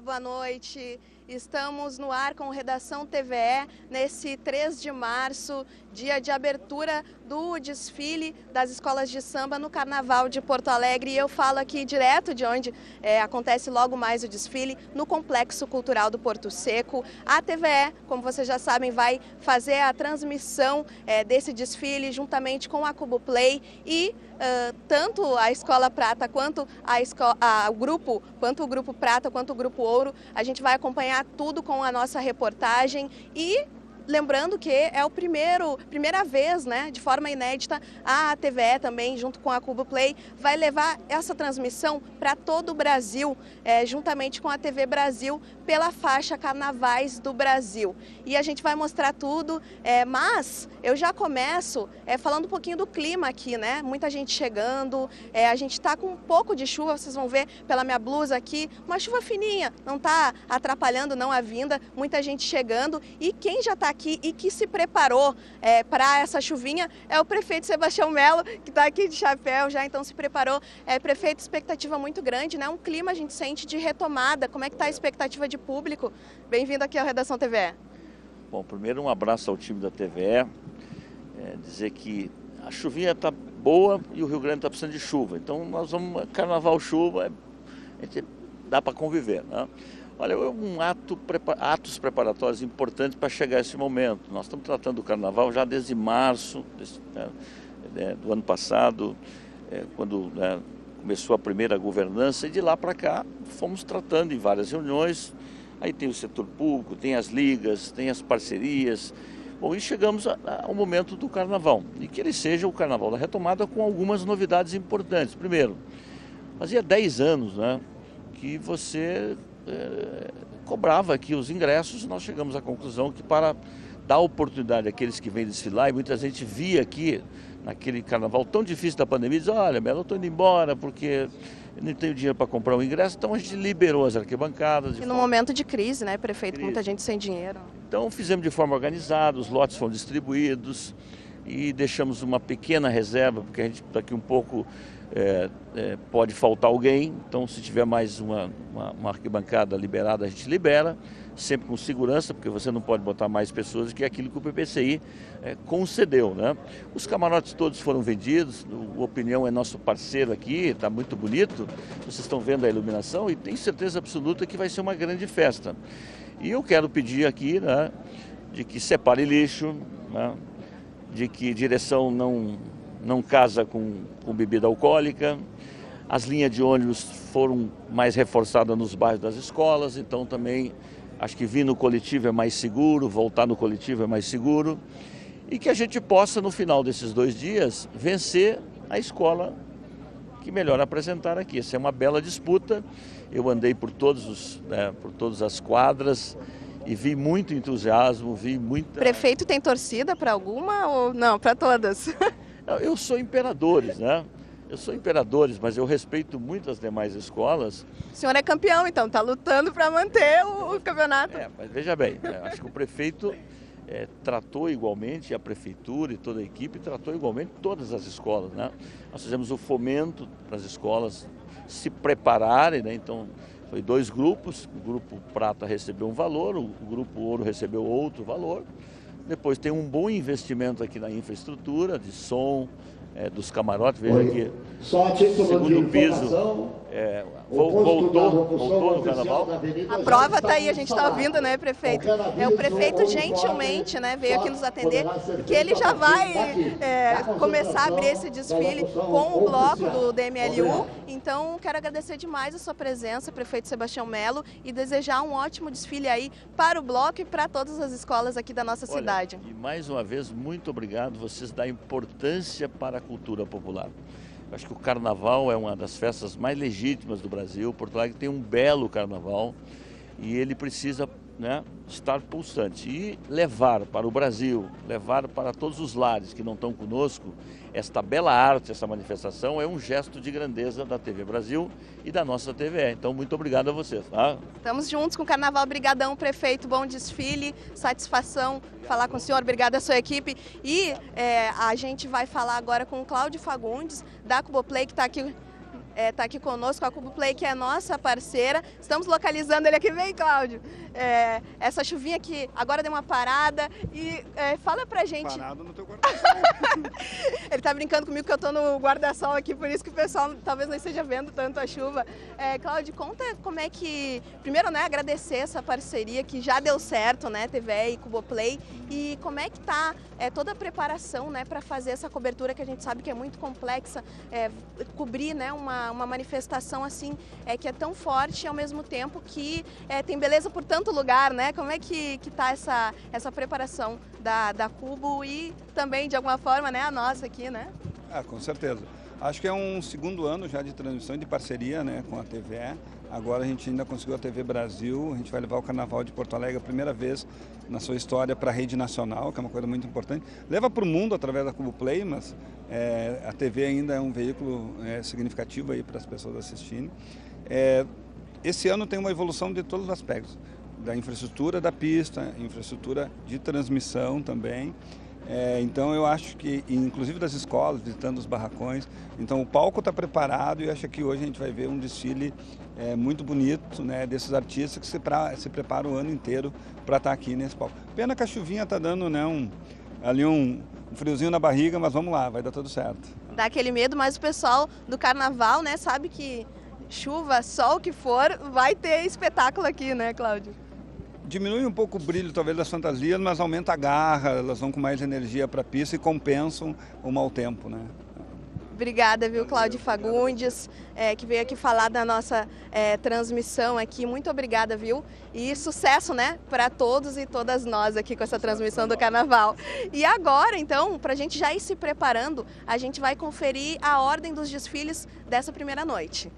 Boa noite. Estamos no ar com Redação TVE nesse 3 de março, dia de abertura do desfile das escolas de samba no Carnaval de Porto Alegre. E eu falo aqui direto de onde é, acontece logo mais o desfile, no Complexo Cultural do Porto Seco. A TVE, como vocês já sabem, vai fazer a transmissão é, desse desfile juntamente com a Cubo Play e uh, tanto a Escola Prata quanto a escola, o grupo, quanto o grupo Prata quanto o grupo Ouro, a gente vai acompanhar tudo com a nossa reportagem e Lembrando que é o primeiro, primeira vez, né, de forma inédita, a TVE também, junto com a Cubo Play, vai levar essa transmissão para todo o Brasil, é, juntamente com a TV Brasil, pela faixa Carnavais do Brasil. E a gente vai mostrar tudo, é, mas eu já começo é, falando um pouquinho do clima aqui, né? Muita gente chegando, é, a gente está com um pouco de chuva, vocês vão ver pela minha blusa aqui, uma chuva fininha, não está atrapalhando não a vinda, muita gente chegando e quem já está aqui e que se preparou é, para essa chuvinha é o prefeito Sebastião Melo, que está aqui de chapéu já, então se preparou. É, prefeito, expectativa muito grande, né? Um clima a gente sente de retomada. Como é que está a expectativa de público? Bem-vindo aqui à Redação TVE. Bom, primeiro um abraço ao time da TVE. É, dizer que a chuvinha está boa e o Rio Grande está precisando de chuva. Então nós vamos, carnaval, chuva, a gente dá para conviver. Né? Olha, é um ato, atos preparatórios importantes para chegar a esse momento. Nós estamos tratando do carnaval já desde março desse, né, né do ano passado, é, quando né, começou a primeira governança, e de lá para cá fomos tratando em várias reuniões. Aí tem o setor público, tem as ligas, tem as parcerias. Bom, e chegamos ao momento do carnaval. E que ele seja o carnaval da retomada com algumas novidades importantes. Primeiro, fazia 10 anos né, que você é, cobrava aqui os ingressos, nós chegamos à conclusão que para dar oportunidade àqueles que vêm desfilar, e muita gente via aqui, naquele carnaval tão difícil da pandemia, diz, olha, eu estou indo embora porque eu não tenho dinheiro para comprar o um ingresso, então a gente liberou as arquibancadas. E no forma... momento de crise, né, prefeito, crise. muita gente sem dinheiro. Então fizemos de forma organizada, os lotes foram distribuídos e deixamos uma pequena reserva, porque a gente daqui um pouco é, é, pode faltar alguém, então se tiver mais uma, uma, uma, arquibancada liberada, a gente libera, sempre com segurança, porque você não pode botar mais pessoas que aquilo que o PPCI é, concedeu. Né? Os camarotes todos foram vendidos, o Opinião é nosso parceiro aqui, está muito bonito, vocês estão vendo a iluminação e tenho certeza absoluta que vai ser uma grande festa. E eu quero pedir aqui né, de que separe lixo, né, de que direção não não casa com, com bebida alcoólica. As linhas de ônibus foram mais reforçadas nos bairros das escolas, então também acho que vir no coletivo é mais seguro, voltar no coletivo é mais seguro. E que a gente possa, no final desses dois dias, vencer a escola que melhor apresentar aqui. Essa é uma bela disputa. Eu andei por, todos os, né, por todas as quadras e vi muito entusiasmo, vi muita. Prefeito tem torcida para alguma ou não? Para todas? Eu sou imperadores, né? Eu sou imperadores, mas eu respeito muito as demais escolas. O senhor é campeão, então, está lutando para manter o, o, campeonato. É, mas veja bem, né? acho que o prefeito é, tratou igualmente, a prefeitura e toda a equipe tratou igualmente todas as escolas. Né? Nós fizemos o fomento para as escolas se prepararem, né? então foi dois grupos, o grupo prata recebeu um valor, o grupo ouro recebeu outro valor. Depois tem um bom investimento aqui na infraestrutura de som, é, dos camarotes. Veja aqui, segundo piso, é, voltou, voltou no carnaval. A prova está aí, a gente está ouvindo, né, prefeito? É, o prefeito gentilmente né, veio aqui nos atender, porque ele já vai é, começar a abrir esse desfile com o bloco do DMLU. Então, quero agradecer demais a sua presença, prefeito Sebastião Melo, e desejar um ótimo desfile aí para o bloco e para todas as escolas aqui da nossa Olha, cidade. E mais uma vez, muito obrigado. Vocês dão importância para a cultura popular. Acho que o carnaval é uma das festas mais legítimas do Brasil. Porto Alegre tem um belo carnaval e ele precisa né, estar pulsante e levar para o Brasil, levar para todos os lares que não estão conosco, esta bela arte, essa manifestação é um gesto de grandeza da TV Brasil e da nossa TVE. Então, muito obrigado a vocês. Tá? Estamos juntos com o Carnaval. Obrigadão, prefeito. Bom desfile, satisfação falar com o senhor. Obrigada a sua equipe. E é, a gente vai falar agora com o Cláudio Fagundes, da Cuboplay, que está aqui está é, tá aqui conosco, a Cubo Play, que é nossa parceira. Estamos localizando ele aqui. Vem, Cláudio. É, essa chuvinha que agora deu uma parada. E é, fala pra gente. Parado no teu guarda-sol. ele tá brincando comigo que eu tô no guarda-sol aqui, por isso que o pessoal talvez não esteja vendo tanto a chuva. É, Cláudio, conta como é que. Primeiro, né, agradecer essa parceria que já deu certo, né, TVE e Cubo Play. E como é que tá é, toda a preparação, né, para fazer essa cobertura que a gente sabe que é muito complexa, é, cobrir, né, uma, uma manifestação assim é, que é tão forte e ao mesmo tempo que é, tem beleza por tanto lugar, né? Como é que, que tá essa, essa preparação da, da Cubo e também, de alguma forma, né, a nossa aqui, né? Ah, com certeza. Acho que é um segundo ano já de transmissão de parceria né, com a TVE. Agora a gente ainda conseguiu a TV Brasil, a gente vai levar o Carnaval de Porto Alegre a primeira vez na sua história para a rede nacional, que é uma coisa muito importante. Leva para o mundo através da Cubo Play, mas é, a TV ainda é um veículo é, significativo aí para as pessoas assistirem. É, esse ano tem uma evolução de todos os aspectos, da infraestrutura da pista, infraestrutura de transmissão também. É, então eu acho que, inclusive das escolas, visitando os barracões, então o palco está preparado e acho que hoje a gente vai ver um desfile é, muito bonito né, desses artistas que se, pra, se preparam o ano inteiro para estar tá aqui nesse palco. Pena que a chuvinha está dando né, um, ali um, um friozinho na barriga, mas vamos lá, vai dar tudo certo. Dá aquele medo, mas o pessoal do carnaval né, sabe que chuva, sol que for, vai ter espetáculo aqui, né, Cláudio? Diminui um pouco o brilho talvez das fantasias, mas aumenta a garra, elas vão com mais energia para a pista e compensam o mau tempo, né? Obrigada, viu, Cláudio Fagundes, é, que veio aqui falar da nossa é, transmissão aqui. Muito obrigada, viu? E sucesso, né, para todos e todas nós aqui com essa transmissão do Carnaval. E agora, então, para a gente já ir se preparando, a gente vai conferir a ordem dos desfiles dessa primeira noite.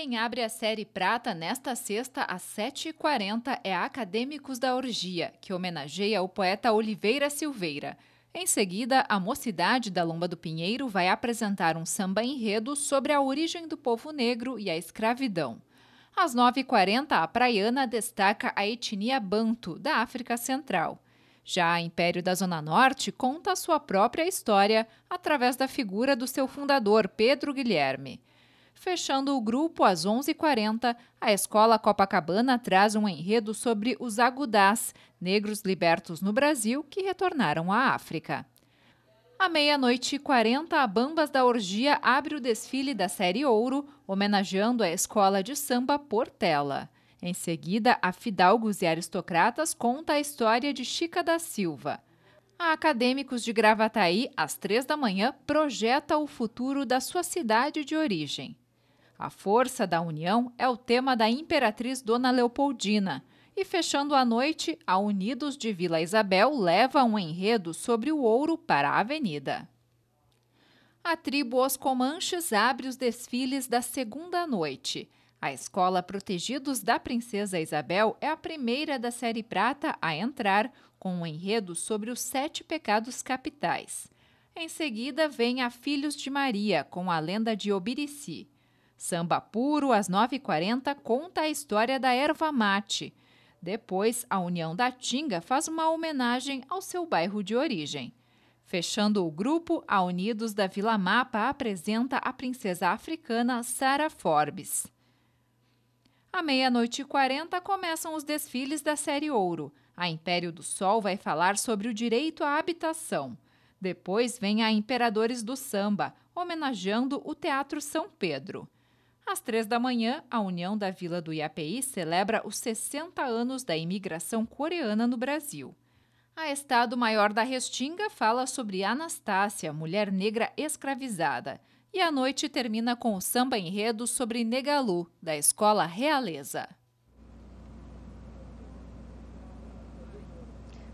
Quem abre a série Prata nesta sexta às 7h40 é Acadêmicos da Orgia, que homenageia o poeta Oliveira Silveira. Em seguida, a Mocidade da Lomba do Pinheiro vai apresentar um samba enredo sobre a origem do povo negro e a escravidão. Às 9h40, a Praiana destaca a etnia Banto, da África Central. Já a Império da Zona Norte conta a sua própria história através da figura do seu fundador, Pedro Guilherme. Fechando o grupo às 11h40, a Escola Copacabana traz um enredo sobre os agudás, negros libertos no Brasil que retornaram à África. À meia-noite e 40, a Bambas da Orgia abre o desfile da série Ouro, homenageando a escola de samba Portela. Em seguida, a Fidalgos e Aristocratas conta a história de Chica da Silva. A Acadêmicos de Gravataí, às três da manhã, projeta o futuro da sua cidade de origem. A força da união é o tema da Imperatriz Dona Leopoldina. E fechando a noite, a Unidos de Vila Isabel leva um enredo sobre o ouro para a avenida. A tribo Os Comanches abre os desfiles da segunda noite. A escola Protegidos da Princesa Isabel é a primeira da série Prata a entrar com um enredo sobre os sete pecados capitais. Em seguida, vem a Filhos de Maria, com a lenda de Obirici. Samba Puro, às 9h40, conta a história da erva mate. Depois, a União da Tinga faz uma homenagem ao seu bairro de origem. Fechando o grupo, a Unidos da Vila Mapa apresenta a princesa africana Sarah Forbes. À meia-noite e quarenta começam os desfiles da série Ouro. A Império do Sol vai falar sobre o direito à habitação. Depois vem a Imperadores do Samba, homenageando o Teatro São Pedro. Às três da manhã, a União da Vila do IAPI celebra os 60 anos da imigração coreana no Brasil. A Estado-Maior da Restinga fala sobre Anastácia, mulher negra escravizada. E a noite termina com o samba enredo sobre Negalu, da Escola Realeza.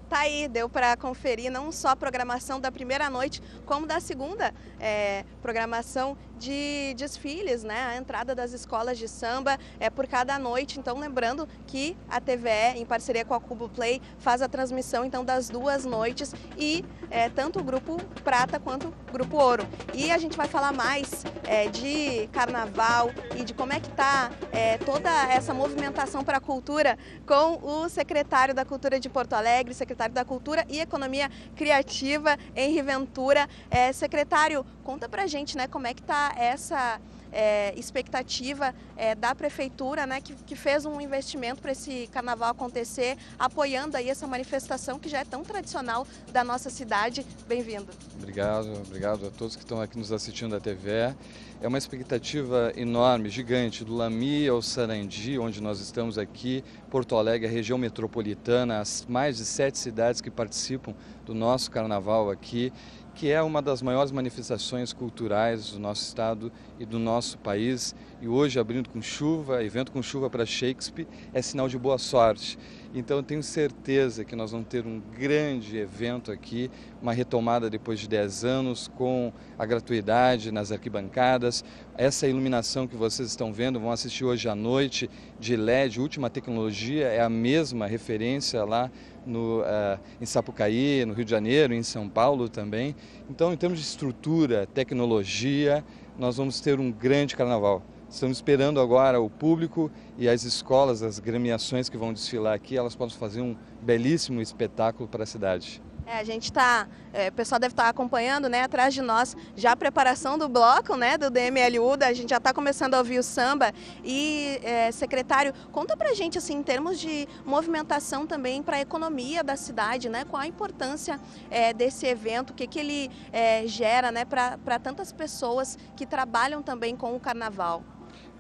Tá aí, deu para conferir não só a programação da primeira noite, como da segunda é, programação de desfiles, né? A entrada das escolas de samba é por cada noite. Então, lembrando que a TVE, em parceria com a Cubo Play, faz a transmissão então das duas noites e é, tanto o grupo Prata quanto o grupo Ouro. E a gente vai falar mais é, de carnaval e de como é que tá é, toda essa movimentação para a cultura com o secretário da Cultura de Porto Alegre, secretário da Cultura e Economia Criativa, Henri Ventura. É, secretário, conta pra gente né, como é que essa é, expectativa é, da prefeitura, né, que, que fez um investimento para esse carnaval acontecer, apoiando aí essa manifestação que já é tão tradicional da nossa cidade. Bem-vindo. Obrigado, obrigado a todos que estão aqui nos assistindo da TV. É uma expectativa enorme, gigante, do Lami ao Sarandi, onde nós estamos aqui, Porto Alegre, a região metropolitana, as mais de sete cidades que participam do nosso carnaval aqui que é uma das maiores manifestações culturais do nosso estado e do nosso país. E hoje, abrindo com chuva, evento com chuva para Shakespeare, é sinal de boa sorte. Então, tenho certeza que nós vamos ter um grande evento aqui, uma retomada depois de 10 anos, com a gratuidade nas arquibancadas. Essa iluminação que vocês estão vendo, vão assistir hoje à noite, de LED, última tecnologia, é a mesma referência lá no, uh, em Sapucaí, no Rio de Janeiro, em São Paulo também. Então, em termos de estrutura, tecnologia, nós vamos ter um grande carnaval. Estamos esperando agora o público e as escolas, as gremiações que vão desfilar aqui, elas possam fazer um belíssimo espetáculo para a cidade. É, a gente está, é, o pessoal deve estar tá acompanhando, né, atrás de nós, já a preparação do bloco, né, do DMLU, a gente já está começando a ouvir o samba. E, é, secretário, conta pra gente, assim, em termos de movimentação também para a economia da cidade, né, qual a importância é, desse evento, o que, que ele é, gera, né, para tantas pessoas que trabalham também com o carnaval.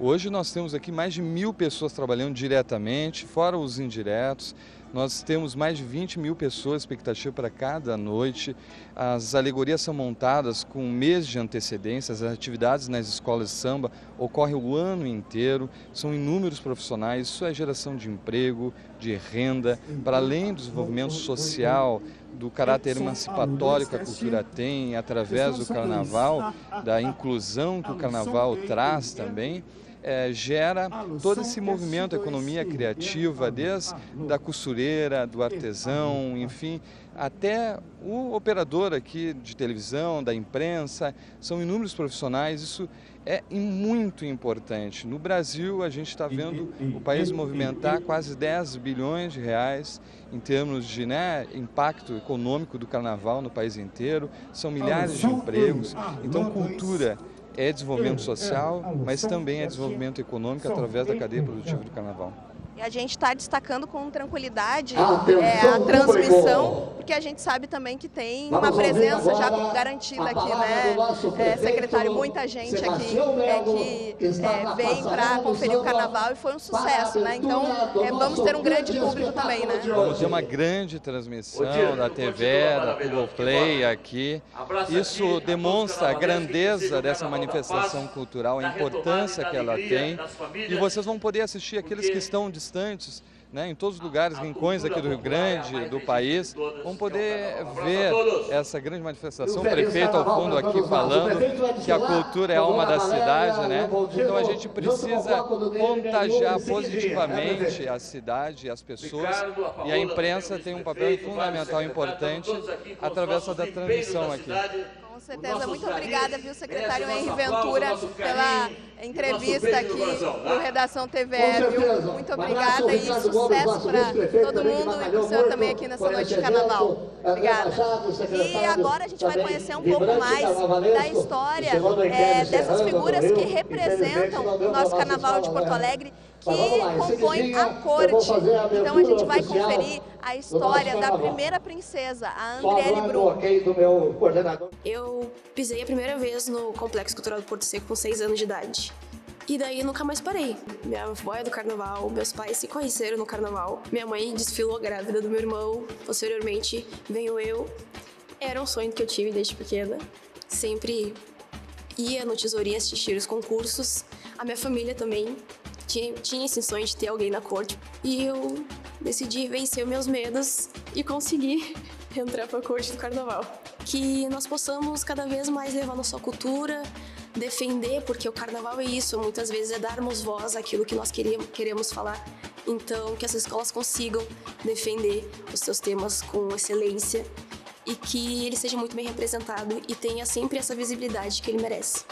Hoje nós temos aqui mais de mil pessoas trabalhando diretamente, fora os indiretos. Nós temos mais de 20 mil pessoas, expectativa para cada noite. As alegorias são montadas com um mês de antecedência. As atividades nas escolas de samba ocorrem o ano inteiro. São inúmeros profissionais. Isso é geração de emprego, de renda, para além do desenvolvimento social, do caráter emancipatório que a cultura tem, através do carnaval, da inclusão que o carnaval traz também é, gera todo esse movimento, economia criativa, desde da costureira, do artesão, enfim, até o operador aqui de televisão, da imprensa, são inúmeros profissionais, isso é muito importante. No Brasil, a gente está vendo o país movimentar quase 10 bilhões de reais em termos de né, impacto econômico do carnaval no país inteiro, são milhares de empregos. Então, cultura é desenvolvimento social, mas também é desenvolvimento econômico através da cadeia produtiva do carnaval. E a gente está destacando com tranquilidade é, a transmissão, porque a gente sabe também que tem uma presença já garantida aqui, né, é, secretário? Muita gente aqui é, que é, vem para conferir o carnaval e foi um sucesso, né? Então é, vamos ter um grande público também, né? Vamos ter uma grande transmissão da TV, da Google Play aqui. Isso demonstra a grandeza dessa manifestação cultural, a importância que ela tem. E vocês vão poder assistir aqueles que estão de distantes, né, em todos os lugares, rincões aqui do Rio Grande, do país, vão poder ver essa grande manifestação. O prefeito ao fundo aqui falando que a cultura é a alma da cidade, né? Então a gente precisa contagiar positivamente a cidade, as pessoas, e a imprensa tem um papel fundamental importante através da transmissão aqui. Com certeza. Muito obrigada, viu, secretário Henri Ventura, pela entrevista aqui no Redação TV, viu? Muito obrigada e sucesso para todo mundo e para o senhor também aqui nessa noite de carnaval. Obrigada. E agora a gente vai conhecer um pouco mais da história é, dessas figuras que representam o nosso carnaval de Porto Alegre que compõe a corte. Então a gente vai conferir a história da primeira princesa, a Andriele Brum. Eu pisei a primeira vez no Complexo Cultural do Porto Seco com seis anos de idade. E daí nunca mais parei. Minha avó é do carnaval, meus pais se conheceram no carnaval. Minha mãe desfilou grávida do meu irmão, posteriormente venho eu. Era um sonho que eu tive desde pequena. Sempre ia no tesourinho assistir os concursos. A minha família também tinha, tinha esse sonho de ter alguém na corte. E eu decidi vencer meus medos e conseguir entrar para a corte do carnaval. Que nós possamos cada vez mais levar nossa cultura, defender, porque o carnaval é isso, muitas vezes é darmos voz àquilo que nós queremos, falar. Então, que as escolas consigam defender os seus temas com excelência e que ele seja muito bem representado e tenha sempre essa visibilidade que ele merece.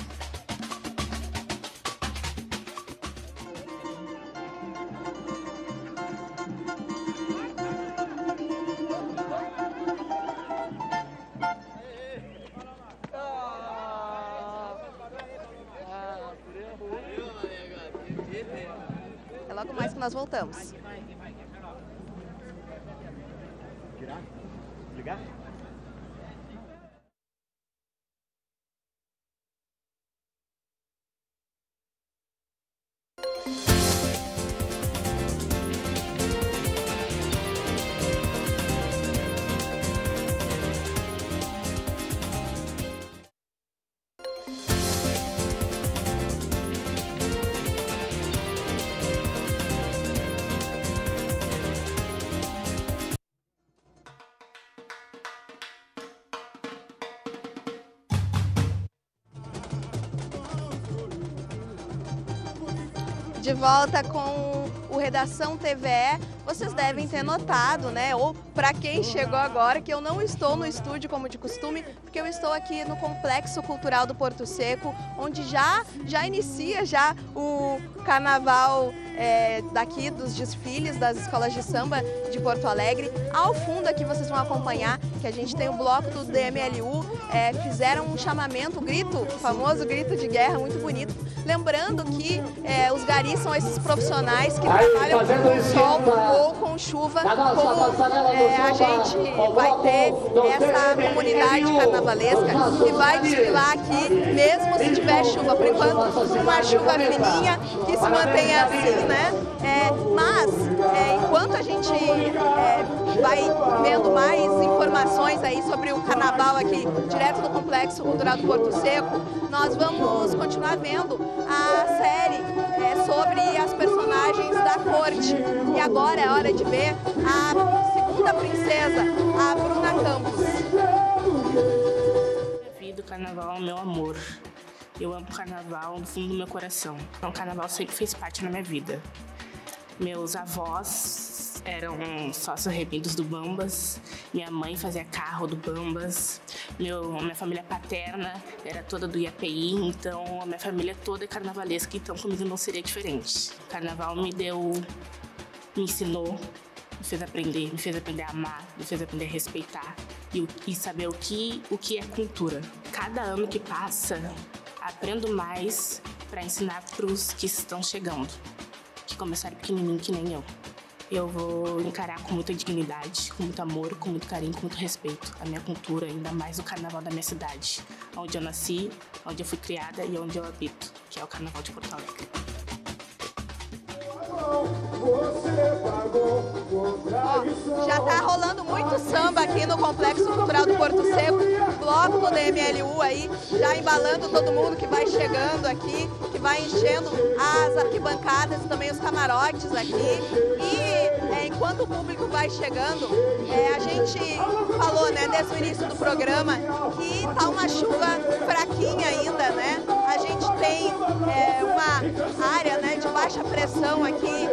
De volta com o Redação TVE. Vocês devem ter notado, né? Ou para quem chegou agora, que eu não estou no estúdio como de costume, porque eu estou aqui no Complexo Cultural do Porto Seco, onde já, já inicia já o carnaval é, daqui dos desfiles das escolas de samba de Porto Alegre. Ao fundo aqui vocês vão acompanhar que a gente tem o bloco do DMLU, é, fizeram um chamamento, um grito, o famoso grito de guerra, muito bonito. Lembrando que é, os garis são esses profissionais que trabalham com sol ou com chuva, como é, a gente vai ter essa comunidade carnavalesca que vai desfilar aqui, mesmo se tiver chuva. Por enquanto, uma chuva fininha que se mantenha assim, né? É, mas, é, enquanto a gente é, vai vendo mais informações aí sobre o carnaval aqui, direto do Complexo Cultural do Porto Seco, nós vamos continuar vendo a série é, sobre as personagens da corte. E agora é hora de ver a segunda princesa, a Bruna Campos. A do carnaval é meu amor. Eu amo o carnaval no fundo do meu coração. O carnaval sempre fez parte da minha vida. Meus avós eram sócios remidos do Bambas, minha mãe fazia carro do Bambas, meu, minha família paterna era toda do IAPI, então a minha família toda é carnavalesca, então comigo não seria diferente. O carnaval me deu, me ensinou, me fez aprender, me fez aprender a amar, me fez aprender a respeitar e, e saber o que, o que é cultura. Cada ano que passa, aprendo mais para ensinar para os que estão chegando, que começaram pequenininho que nem eu. Eu vou encarar com muita dignidade, com muito amor, com muito carinho, com muito respeito a minha cultura, ainda mais o carnaval da minha cidade, onde eu nasci, onde eu fui criada e onde eu habito, que é o Carnaval de Porto Alegre. Já tá rolando muito samba aqui no Complexo Cultural do Porto Seco, bloco do DMLU aí, já embalando todo mundo que vai chegando aqui, que vai enchendo as arquibancadas e também os camarotes aqui. E enquanto o público vai chegando, é, a gente falou, né, desde o início do programa, que tá uma chuva fraquinha ainda, né? A gente tem é, uma área né, de baixa pressão aqui,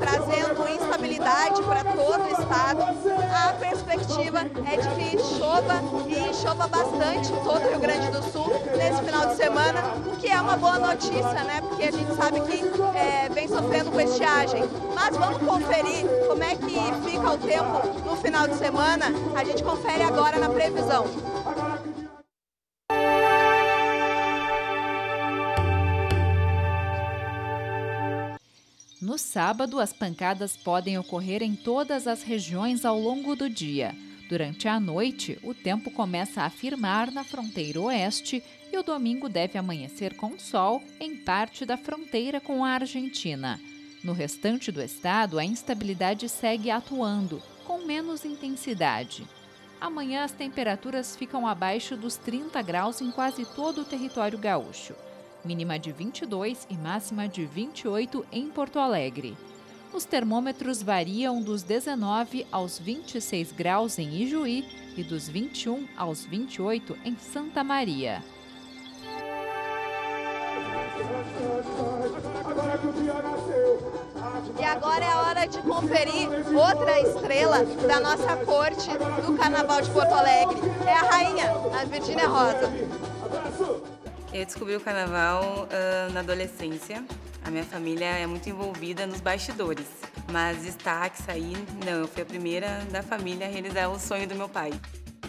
trazendo instabilidade para todo o estado. A perspectiva é de que chova e chova bastante em todo o Rio Grande do Sul nesse final de semana, o que é uma boa notícia, né? Porque a gente sabe que é, vem sofrendo com estiagem. Mas vamos conferir como é que fica o tempo no final de semana. A gente confere agora na previsão. No sábado, as pancadas podem ocorrer em todas as regiões ao longo do dia. Durante a noite, o tempo começa a firmar na fronteira oeste e o domingo deve amanhecer com sol em parte da fronteira com a Argentina. No restante do estado, a instabilidade segue atuando, com menos intensidade. Amanhã, as temperaturas ficam abaixo dos 30 graus em quase todo o território gaúcho mínima de 22 e máxima de 28 em Porto Alegre. Os termômetros variam dos 19 aos 26 graus em Ijuí e dos 21 aos 28 em Santa Maria. E agora é a hora de conferir outra estrela da nossa corte do Carnaval de Porto Alegre. É a rainha, a Virgínia Rosa. Eu descobri o carnaval uh, na adolescência. A minha família é muito envolvida nos bastidores, mas destaque, sair, não, eu fui a primeira da família a realizar o sonho do meu pai.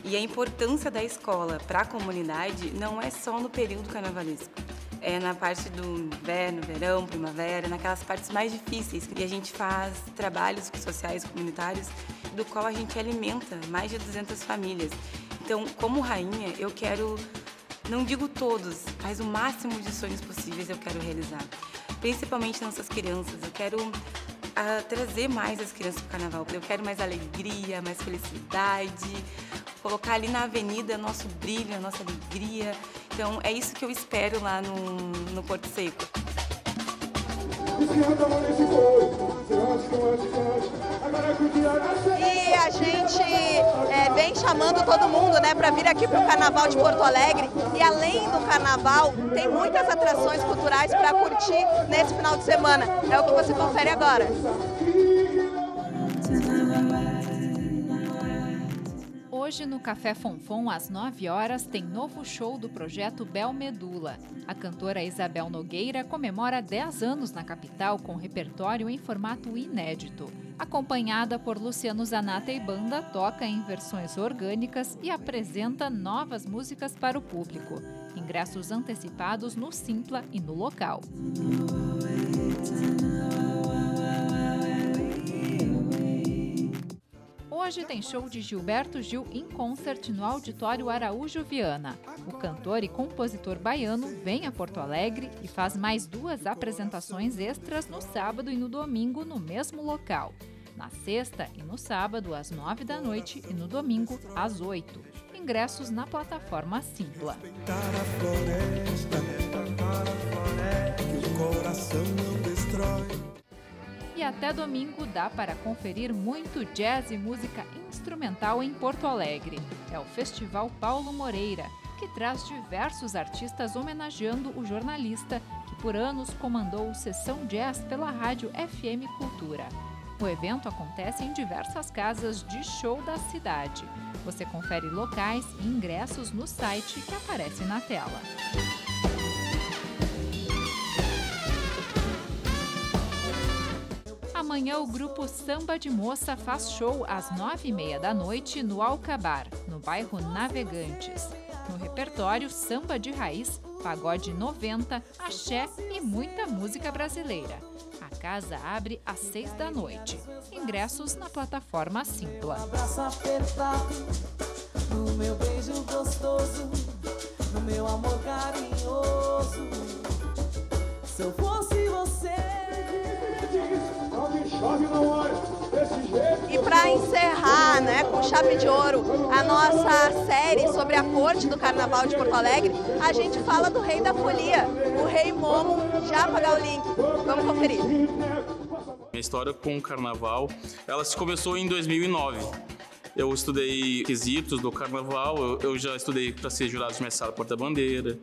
E a importância da escola para a comunidade não é só no período carnavalesco. é na parte do inverno, verão, primavera, naquelas partes mais difíceis. E a gente faz trabalhos sociais comunitários do qual a gente alimenta mais de 200 famílias. Então, como rainha, eu quero, não digo todos, mas o máximo de sonhos possíveis eu quero realizar. Principalmente nossas crianças. Eu quero a trazer mais as crianças para o carnaval. Eu quero mais alegria, mais felicidade, colocar ali na avenida nosso brilho, a nossa alegria. Então é isso que eu espero lá no, no Porto Seco. E a gente é, vem chamando todo mundo né, para vir aqui para o Carnaval de Porto Alegre. E além do Carnaval, tem muitas atrações culturais para curtir nesse final de semana. É o que você confere agora. Hoje, no Café Fonfon, às 9 horas, tem novo show do projeto Bel Medula. A cantora Isabel Nogueira comemora 10 anos na capital com repertório em formato inédito. Acompanhada por Luciano Zanata e banda, toca em versões orgânicas e apresenta novas músicas para o público. Ingressos antecipados no Simpla e no local. Hoje tem show de Gilberto Gil em concert no Auditório Araújo Viana. O cantor e compositor baiano vem a Porto Alegre e faz mais duas apresentações extras no sábado e no domingo no mesmo local. Na sexta e no sábado, às nove da noite, e no domingo, às oito. Ingressos na plataforma Simpla. E até domingo dá para conferir muito jazz e música instrumental em Porto Alegre. É o Festival Paulo Moreira, que traz diversos artistas homenageando o jornalista que por anos comandou Sessão Jazz pela rádio FM Cultura. O evento acontece em diversas casas de show da cidade. Você confere locais e ingressos no site que aparece na tela. Amanhã o grupo Samba de Moça faz show às nove e meia da noite no Alcabar, no bairro Navegantes. No repertório, samba de raiz, pagode 90, axé e muita música brasileira. A casa abre às seis da noite. Ingressos na plataforma Simpla. No E para encerrar, né, com chave de ouro, a nossa série sobre a corte do Carnaval de Porto Alegre, a gente fala do Rei da Folia, o Rei Momo. Já apagar o link. Vamos conferir. Minha história com o Carnaval, ela se começou em 2009. Eu estudei quesitos do carnaval, eu, eu já estudei para ser jurado de mestre porta-bandeira,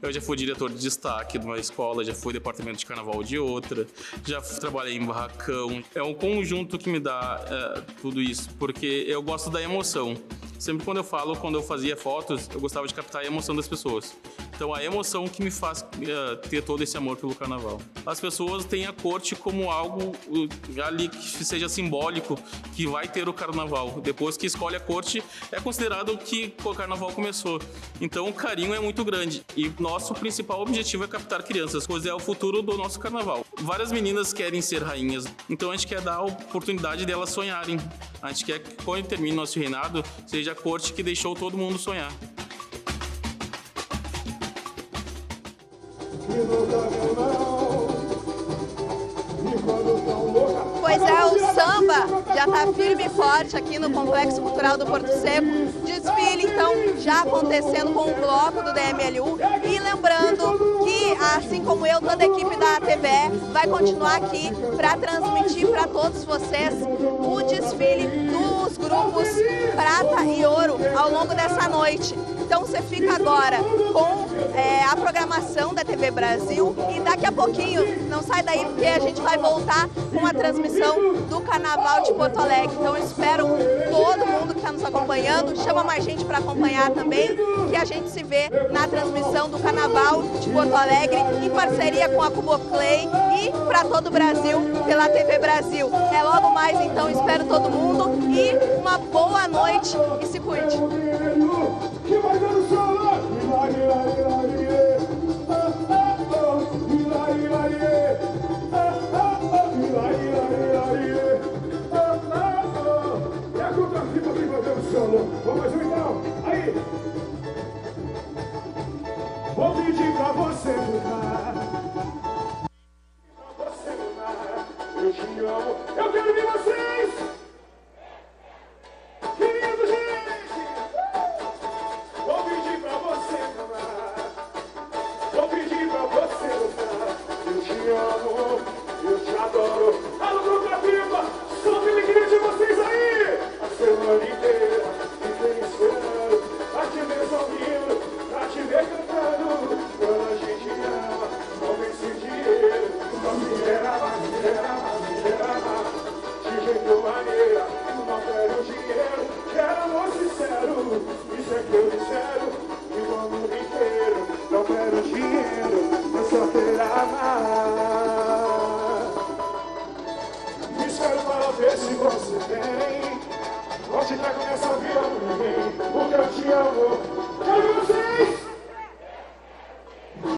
eu já fui diretor de destaque de uma escola, já fui departamento de carnaval de outra, já trabalhei em barracão. É um conjunto que me dá é, tudo isso, porque eu gosto da emoção. Sempre quando eu falo, quando eu fazia fotos, eu gostava de captar a emoção das pessoas. Então a emoção que me faz uh, ter todo esse amor pelo carnaval. As pessoas têm a corte como algo uh, ali que seja simbólico, que vai ter o carnaval. Depois que escolhe a corte, é considerado que o carnaval começou. Então o carinho é muito grande. E nosso principal objetivo é captar crianças, pois é o futuro do nosso carnaval. Várias meninas querem ser rainhas, então a gente quer dar a oportunidade delas sonharem. A gente quer que quando termine nosso reinado, seja a corte que deixou todo mundo sonhar. Pois é, o samba já está firme e forte aqui no Complexo Cultural do Porto Seco. Desfile, então, já acontecendo com o bloco do DMLU. E lembrando que, assim como eu, toda a equipe da TVE vai continuar aqui para transmitir para todos vocês o desfile dos grupos Prata e Ouro ao longo dessa noite. Então você fica agora com é, a programação da TV Brasil e daqui a pouquinho, não sai daí porque a gente vai voltar com a transmissão do Carnaval de Porto Alegre. Então eu espero todo mundo que está nos acompanhando, chama mais gente para acompanhar também, que a gente se vê na transmissão do Carnaval de Porto Alegre em parceria com a Cuboclay e para todo o Brasil pela TV Brasil. É logo mais então, espero todo mundo e uma boa noite e se cuide.